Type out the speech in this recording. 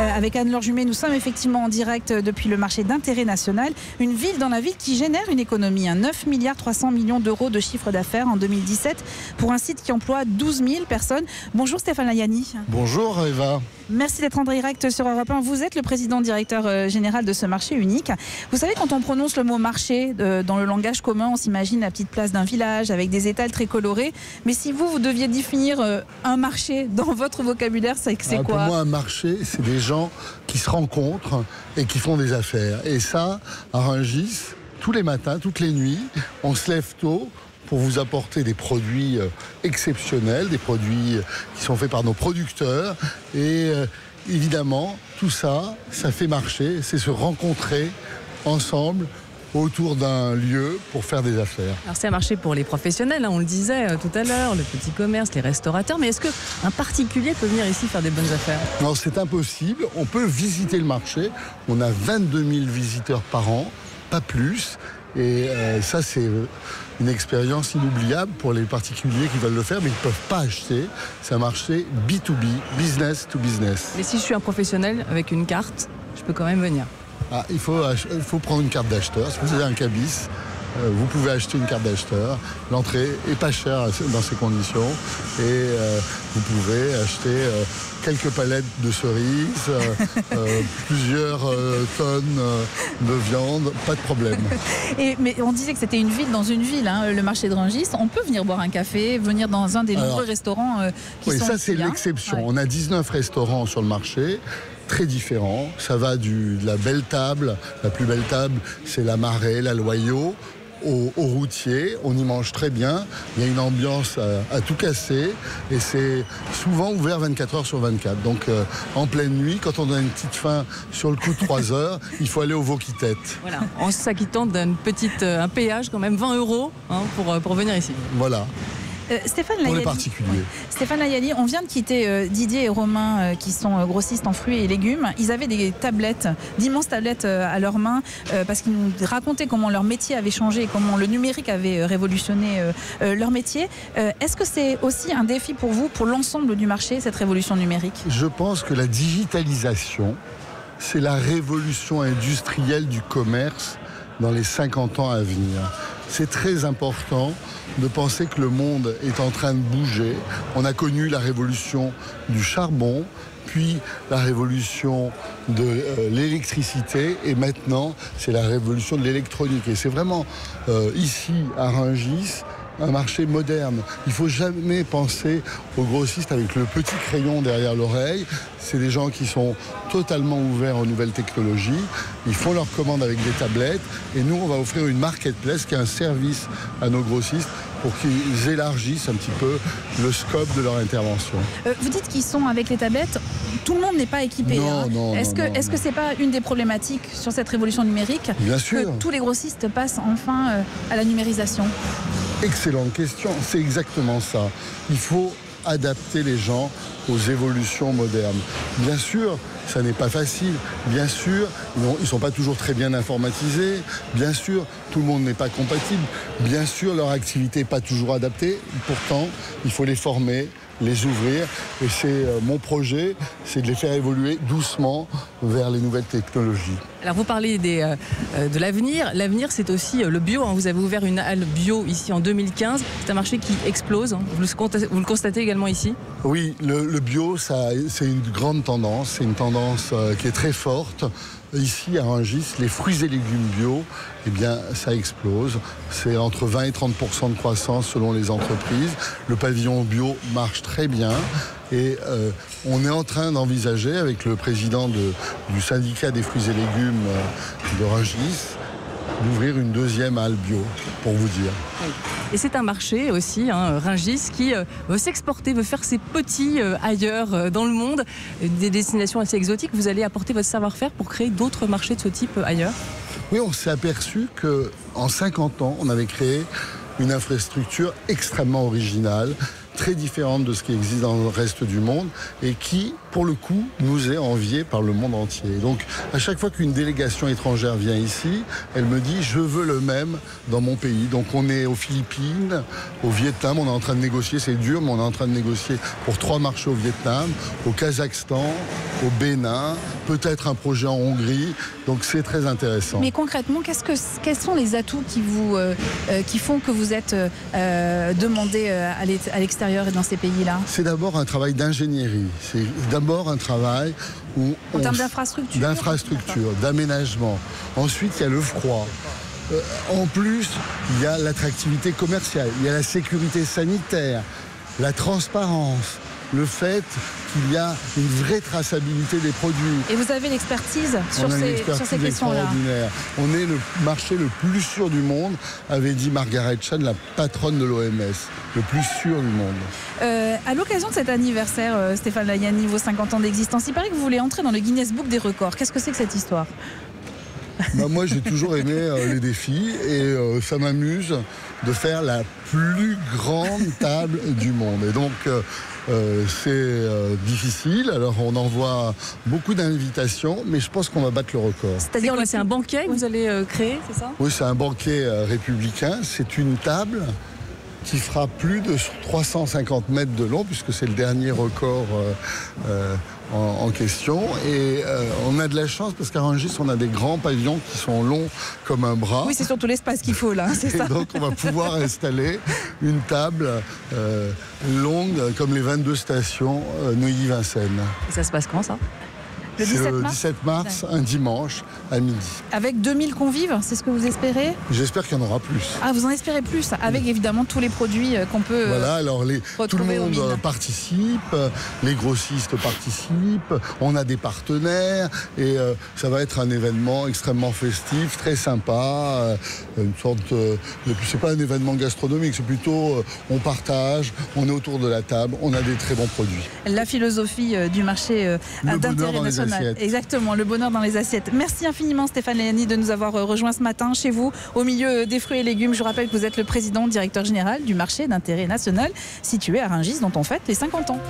Euh, avec Anne-Laure Jumet, nous sommes effectivement en direct depuis le marché d'intérêt national. Une ville dans la ville qui génère une économie, 9 milliards 300 millions d'euros de chiffre d'affaires en 2017 pour un site qui emploie 12 000 personnes. Bonjour Stéphane Layani. Bonjour Eva. Merci d'être en direct sur Europe 1. Vous êtes le président directeur euh, général de ce marché unique. Vous savez, quand on prononce le mot marché euh, dans le langage commun, on s'imagine la petite place d'un village avec des étals très colorés. Mais si vous, vous deviez définir euh, un marché dans votre vocabulaire, c'est ah, quoi? Pour moi, un marché, c'est des gens qui se rencontrent et qui font des affaires. Et ça, à Rungis, tous les matins, toutes les nuits, on se lève tôt, pour vous apporter des produits euh, exceptionnels, des produits euh, qui sont faits par nos producteurs. Et euh, évidemment, tout ça, ça fait marcher, c'est se rencontrer ensemble autour d'un lieu pour faire des affaires. Alors c'est un marché pour les professionnels, hein, on le disait tout à l'heure, le petit commerce, les restaurateurs, mais est-ce qu'un particulier peut venir ici faire des bonnes affaires? Non, c'est impossible. On peut visiter le marché. On a 22 000 visiteurs par an, pas plus. Et ça, c'est une expérience inoubliable pour les particuliers qui veulent le faire, mais ils ne peuvent pas acheter. C'est un marché B2B, business to business. Mais si je suis un professionnel avec une carte, je peux quand même venir. Ah, il, faut, il faut prendre une carte d'acheteur. Si vous avez un cabis, euh, vous pouvez acheter une carte d'acheteur. L'entrée est pas chère dans ces conditions. Et euh, vous pouvez acheter euh, quelques palettes de cerises, plusieurs tonnes de viande, pas de problème. Et, mais on disait que c'était une ville dans une ville, hein, le marché de Rungis. On peut venir boire un café, venir dans un des nombreux restaurants qui oui, sont ça c'est l'exception. On a 19 restaurants sur le marché très différents. Ça va du, de la belle table, la plus belle table, c'est la Marée, la Loyau, au, routier. On y mange très bien. Il y a une ambiance à, tout casser et c'est souvent ouvert 24 heures sur 24. Donc euh, en pleine nuit, quand on a une petite faim sur le coup de 3 heures, il faut aller au Vauquitette. Voilà, en s'acquittant d'un petit euh, un péage quand même 20 euros hein, pour, euh, pour venir ici. Voilà. Euh, Stéphane Pour les particuliers. Stéphane Layali, on vient de quitter euh, Didier et Romain euh, qui sont grossistes en fruits et légumes. Ils avaient des tablettes, d'immenses tablettes à leurs mains parce qu'ils nous racontaient comment leur métier avait changé et comment le numérique avait révolutionné leur métier. Est-ce que c'est aussi un défi pour vous, pour l'ensemble du marché, cette révolution numérique? Je pense que la digitalisation, c'est la révolution industrielle du commerce dans les 50 ans à venir. C'est très important de penser que le monde est en train de bouger. On a connu la révolution du charbon, puis la révolution de euh, l'électricité et maintenant c'est la révolution de l'électronique. Et c'est vraiment euh, ici à Rungis un marché moderne. Il ne faut jamais penser aux grossistes avec le petit crayon derrière l'oreille. C'est des gens qui sont totalement ouverts aux nouvelles technologies. Ils font leurs commandes avec des tablettes. Et nous, on va offrir une marketplace qui est un service à nos grossistes pour qu'ils élargissent un petit peu le scope de leur intervention. Euh, vous dites qu'ils sont avec les tablettes. Tout le monde n'est pas équipé. Non, non, est-ce que est-ce que c'est pas une des problématiques sur cette révolution numérique Bien sûr. Que tous les grossistes passent enfin euh, à la numérisation? Excellente question. C'est exactement ça. Il faut adapter les gens aux évolutions modernes. Bien sûr, ça n'est pas facile. Bien sûr, ils ne sont pas toujours très bien informatisés. Bien sûr, tout le monde n'est pas compatible. Bien sûr, leur activité n'est pas toujours adaptée. Pourtant, il faut les former, les ouvrir. Et c'est euh, mon projet, c'est de les faire évoluer doucement vers les nouvelles technologies. Alors vous parlez des, euh, euh, de l'avenir. L'avenir, c'est aussi le bio. Hein. Vous avez ouvert une halle bio ici en 2015. C'est un marché qui explose. Hein. Vous le, vous le constatez également ici? Oui, le, bio, c'est une grande tendance. C'est une tendance qui est très forte. Ici, à Rungis, les fruits et légumes bio, eh bien, ça explose. C'est entre 20 et 30% de croissance selon les entreprises. Le pavillon bio marche très bien. Et euh, on est en train d'envisager, avec le président du syndicat des fruits et légumes euh, de Rungis, d'ouvrir une deuxième halle bio, pour vous dire. Et c'est un marché aussi, hein, Ringis, qui euh, veut s'exporter, veut faire ses petits euh, ailleurs euh, dans le monde, des destinations assez exotiques. Vous allez apporter votre savoir-faire pour créer d'autres marchés de ce type ailleurs? Oui, on s'est aperçu qu'en 50 ans, on avait créé une infrastructure extrêmement originale, très différente de ce qui existe dans le reste du monde et qui pour le coup, nous est envié par le monde entier. Donc, à chaque fois qu'une délégation étrangère vient ici, elle me dit je veux le même dans mon pays. Donc, on est aux Philippines, au Vietnam, on est en train de négocier, c'est dur, mais on est en train de négocier pour trois marchés au Vietnam, au Kazakhstan, au Bénin, peut-être un projet en Hongrie. Donc, c'est très intéressant. Mais concrètement, qu'est-ce que, quels sont les atouts qui, vous, euh, euh, qui font que vous êtes euh, demandé à l'ex- à l'extérieur et dans ces pays-là? C'est d'abord un travail d'ingénierie. C'est d'abord un travail où En on termes d'infrastructure, d'aménagement. Ensuite, il y a le froid. Euh, en plus, il y a l'attractivité commerciale, il y a la sécurité sanitaire, la transparence, le fait qu'il y a une vraie traçabilité des produits. Et vous avez l'expertise sur, ces, expertise sur ces questions-là. On est le marché le plus sûr du monde, avait dit Margaret Chan, la patronne de l'OMS. Le plus sûr du monde. Euh, à l'occasion de cet anniversaire, euh, Stéphane Layani, vos 50 ans d'existence, il paraît que vous voulez entrer dans le Guinness Book des records. Qu'est-ce que c'est que cette histoire? Bah, moi, j'ai toujours aimé euh, les défis et euh, ça m'amuse de faire la plus grande table du monde. Et donc, euh, euh, c'est euh, difficile. Alors, on envoie beaucoup d'invitations, mais je pense qu'on va battre le record. C'est-à-dire c'est un banquet que vous allez euh, créer, c'est ça? Oui, c'est un banquet euh, républicain. C'est une table qui fera plus de 350 mètres de long, puisque c'est le dernier record euh, euh, en, en question. Et euh, on a de la chance, parce qu'à Rungis, on a des grands pavillons qui sont longs comme un bras. Oui, c'est surtout l'espace qu'il faut là, hein, c'est Et ça donc, on va pouvoir installer une table euh, longue, comme les 22 stations Neuilly-Vincennes. Et ça se passe quand ça? Le C'est 17 le mars 17 mars, un dimanche, à midi. Avec 2000 convives, c'est ce que vous espérez? J'espère qu'il y en aura plus. Ah, vous en espérez plus, avec évidemment tous les produits euh, qu'on peut... euh, Voilà, alors les, tout le monde euh, participe, euh, les grossistes participent, on a des partenaires et euh, ça va être un événement extrêmement festif, très sympa, euh, une sorte de, c'est pas un événement gastronomique, c'est plutôt euh, on partage, on est autour de la table, on a des très bons produits. La philosophie euh, du marché euh, d'intérêt national. Assiettes. Exactement, le bonheur dans les assiettes. Merci infiniment Stéphane Léani de nous avoir euh, rejoints ce matin chez vous, au milieu euh, des fruits et légumes. Je rappelle que vous êtes le président directeur général du marché d'intérêt national situé à Rungis, dont on fête les 50 ans.